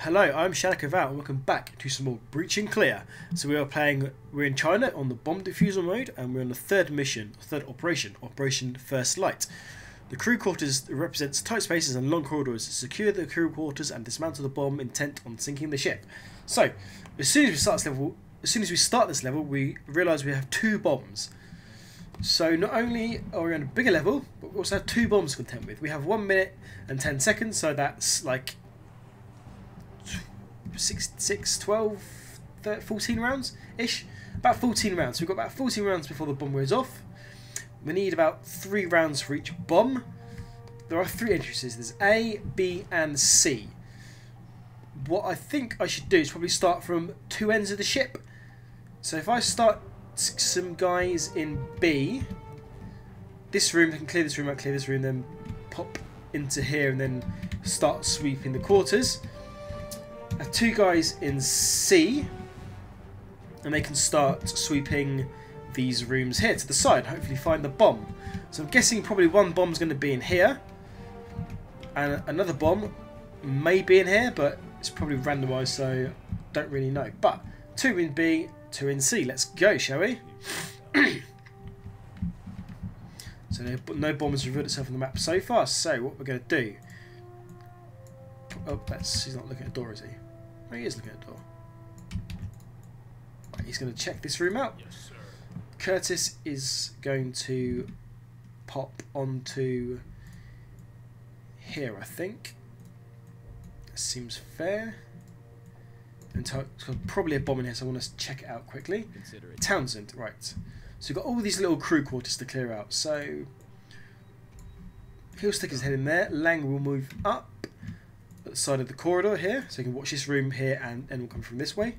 Hello, I'm Val and welcome back to some more Breach and Clear. So we are playing, we're in China on the bomb diffuser mode and we're on the third mission, third operation, Operation First Light. The crew quarters represents tight spaces and long corridors. Secure the crew quarters and dismantle the bomb intent on sinking the ship. So, as soon as we start this level, as soon as we start this level, we realise we have two bombs. So not only are we on a bigger level, but we also have two bombs to contend with. We have one minute and ten seconds, so that's like 6, 6 12, 13, 14 rounds ish. About 14 rounds. So we've got about 14 rounds before the bomb wears off. We need about three rounds for each bomb. There are three entrances. There's A, B, and C. What I think I should do is probably start from two ends of the ship. So if I start some guys in B, this room, I can clear this room out, clear this room, then pop into here and then start sweeping the quarters. Two guys in C, and they can start sweeping these rooms here to the side, hopefully find the bomb. So I'm guessing probably one bomb's going to be in here, and another bomb may be in here, but it's probably randomised, so don't really know. But two in B, two in C. Let's go, shall we? so no bomb has revealed itself on the map so far. So what we're going to do? Oh, that's he's not looking at the door, is he? Oh, he is looking at the door. Right, he's going to check this room out. Yes, sir. Curtis is going to pop onto here, I think. Seems fair. And probably a bomb in here, so I want to check it out quickly. Consider it. Townsend, right. So we've got all these little crew quarters to clear out. So he'll stick his head in there. Lang will move up side of the corridor here, so you can watch this room here, and and will come from this way.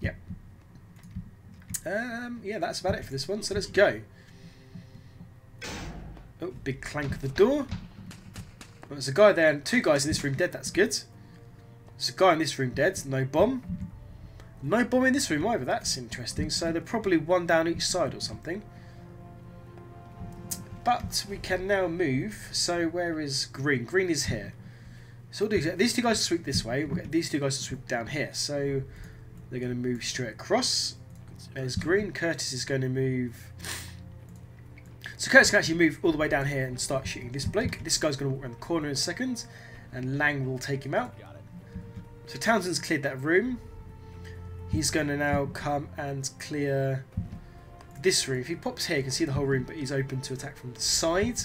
Yep. Um, yeah, that's about it for this one. So let's go. Oh, big clank of the door. Well, there's a guy there and two guys in this room dead. That's good. There's a guy in this room dead. No bomb. No bomb in this room either. That's interesting. So they're probably one down each side or something. But we can now move. So where is green? Green is here. So we'll do, these two guys sweep this way. We'll get these two guys to sweep down here. So they're going to move straight across. There's green. Curtis is going to move. So Curtis can actually move all the way down here and start shooting this bloke. This guy's going to walk around the corner in a second. And Lang will take him out. So Townsend's cleared that room. He's going to now come and clear this room. If he pops here, you can see the whole room, but he's open to attack from the side.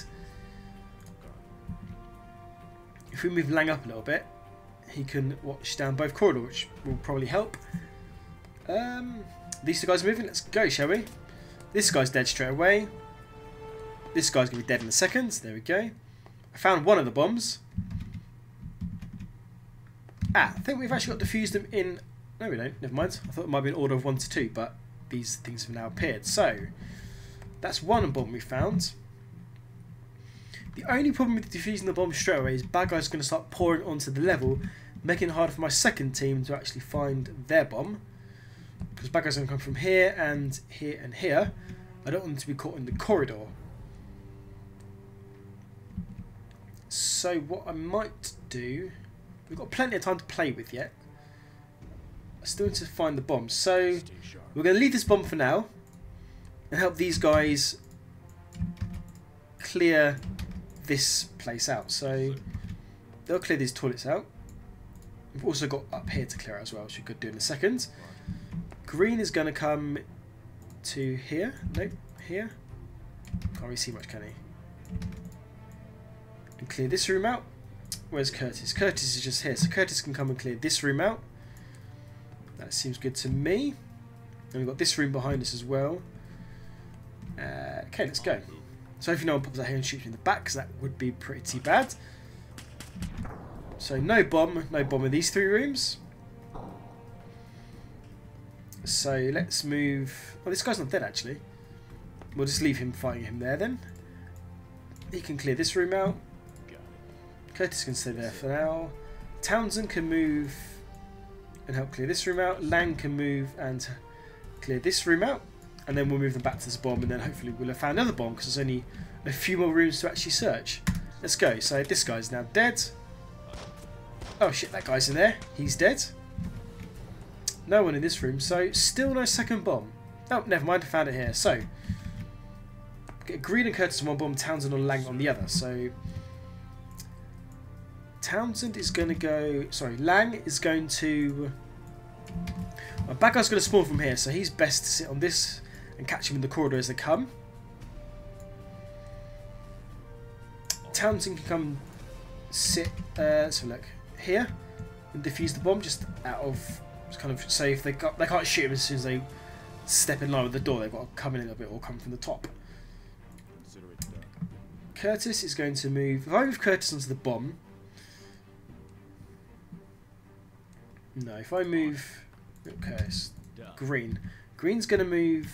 We move Lang up a little bit, he can watch down both corridors, which will probably help. Um, these two guys are moving. Let's go, shall we? This guy's dead straight away. This guy's going to be dead in a second. There we go. I found one of the bombs. Ah, I think we've actually got diffused them in... No, we don't. Never mind. I thought it might be an order of 1 to 2, but these things have now appeared. So, that's one bomb we found. The only problem with defusing the bomb straight away is bad guys are going to start pouring onto the level, making it harder for my second team to actually find their bomb. Because bad guys are going to come from here and here and here. I don't want them to be caught in the corridor. So what I might do... We've got plenty of time to play with yet. I still need to find the bomb. So we're going to leave this bomb for now. And help these guys clear this place out. So they'll clear these toilets out. We've also got up here to clear out as well, which we could do in a second. Green is going to come to here. Nope, here. Can't really see much, can he? And clear this room out. Where's Curtis? Curtis is just here, so Curtis can come and clear this room out. That seems good to me. And we've got this room behind us as well. Uh, okay, let's go. So if no one pops out here and shoots me in the back, because that would be pretty bad. So no bomb, no bomb in these three rooms. So let's move... Oh, this guy's not dead actually. We'll just leave him fighting him there then. He can clear this room out. Curtis can stay there for now. Townsend can move and help clear this room out. Lang can move and clear this room out. And then we'll move them back to this bomb and then hopefully we'll have found another bomb because there's only a few more rooms to actually search. Let's go. So this guy's now dead. Oh shit, that guy's in there. He's dead. No one in this room, so still no second bomb. Oh, never mind, I found it here. So, Green and Curtis on one bomb, Townsend and Lang on the other. So, Townsend is going to go... Sorry, Lang is going to... My bad guy's going to spawn from here, so he's best to sit on this and catch him in the corridor as they come. Townsend can come sit, uh, let's have a look, here and defuse the bomb just out of, just kind of say if they, got, they can't shoot him as soon as they step in line with the door, they've got to come in a little bit or come from the top. Curtis is going to move, if I move Curtis onto the bomb, no, if I move Curtis, Green, Green's going to move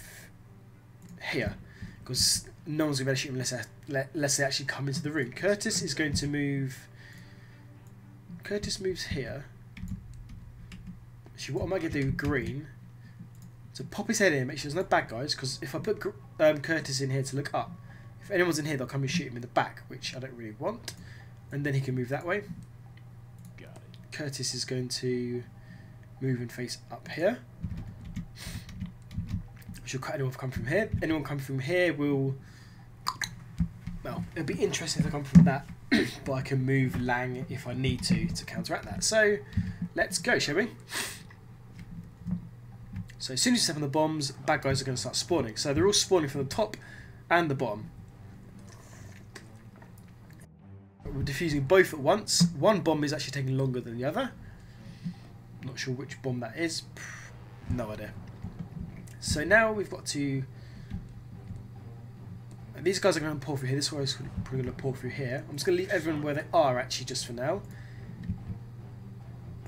here because no one's going to be able to shoot him unless they, unless they actually come into the room. Curtis is going to move. Curtis moves here. Actually, what am I going to do? Green. So pop his head in, make sure there's no bad guys, because if I put um, Curtis in here to look up, if anyone's in here, they'll come and shoot him in the back, which I don't really want. And then he can move that way. Curtis is going to move and face up here. Should cut anyone come from here. Anyone come from here will well, it'll be interesting if I come from that, but I can move Lang if I need to to counteract that. So let's go, shall we? So as soon as you step on the bombs, bad guys are going to start spawning. So they're all spawning from the top and the bottom. We're defusing both at once. One bomb is actually taking longer than the other. Not sure which bomb that is. No idea. So now we've got to and these guys are going to pour through here. This is probably going to pour through here. I'm just going to leave everyone where they are, actually, just for now.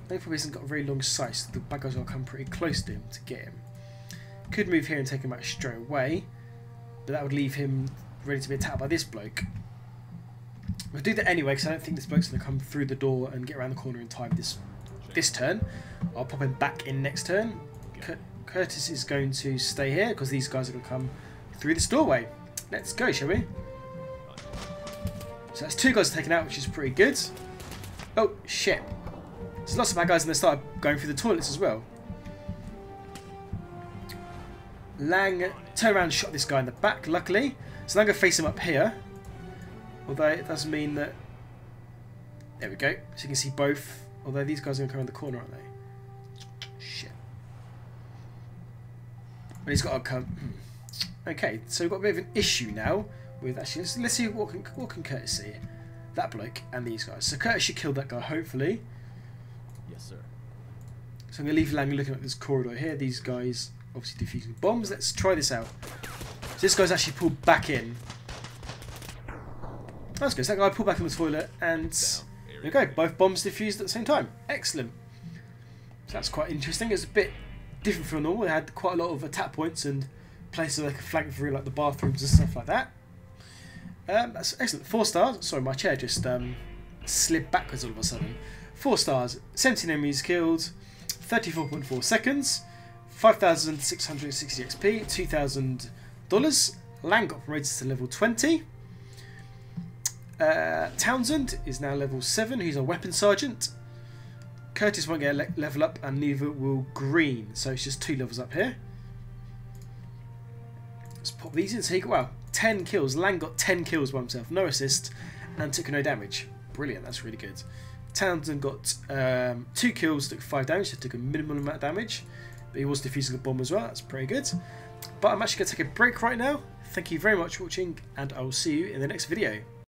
They probably hasn't got a very long sight, so the bad guys will come pretty close to him to get him. Could move here and take him out straight away, but that would leave him ready to be attacked by this bloke. We'll do that anyway, because I don't think this bloke's going to come through the door and get around the corner in time this this turn. I'll pop him back in next turn. Curtis is going to stay here, because these guys are going to come through this doorway. Let's go, shall we? So that's two guys taken out, which is pretty good. Oh, shit. There's lots of bad guys and they started going through the toilets as well. Lang turned around and shot this guy in the back, luckily. So now I'm going to face him up here. Although it does mean that... There we go. So you can see both. Although these guys are going to come around the corner, aren't they? Shit. But he's got to come... Hmm. Okay, so we've got a bit of an issue now with actually. Let's, let's see what can what can Curtis see. That bloke and these guys. So Curtis should kill that guy, hopefully. Yes, sir. So I'm gonna leave Lang looking at this corridor here. These guys obviously defusing bombs. Let's try this out. So this guy's actually pulled back in. That's good. So that guy pulled back in the toilet, and there we go. Both bombs defused at the same time. Excellent. So that's quite interesting. It's a bit different from normal. They had quite a lot of attack points and places they can flank through, like the bathrooms and stuff like that. Um, that's excellent. Four stars. Sorry, my chair just um, slid backwards all of a sudden. Four stars. 17 enemies killed. 34.4 seconds. 5,660 XP. $2,000. Lang promoted to level 20. Uh, Townsend is now level 7. He's a weapon sergeant. Curtis won't get a le level up, and neither will Green. So it's just two levels up here. Let's pop these in. So he got, well, 10 kills. Lang got 10 kills by himself. No assist and took no damage. Brilliant. That's really good. Townsend got um, 2 kills, took 5 damage. So took a minimal amount of damage. But he was defusing a bomb as well. That's pretty good. But I'm actually going to take a break right now. Thank you very much for watching. And I will see you in the next video.